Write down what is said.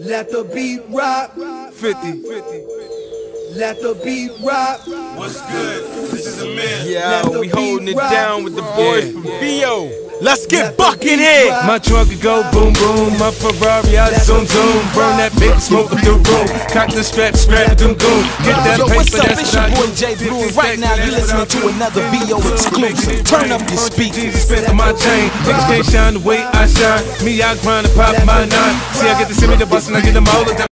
Let the beat rock. 50. 50. Let the beat rock. What's good? This is Amir. Yeah, Let the we holding beat it rock. down with the boys Yeah. from VO. Let's Let get the bucking beat here. rock. My trunk could go boom boom. My Ferrari, I Let zoom the zoom. beat Burn that rock. big smoke up the room. Cock the strap, scrap them goon. Get that It's what your I boy do. Jay Blue, and right now you're listening to another VO exclusive. Turn up your speakers. Spent on my chain. Niggas can't shine the way I shine. Me, I grind and pop my nine. See, I get to see me the bus and I get them all the time.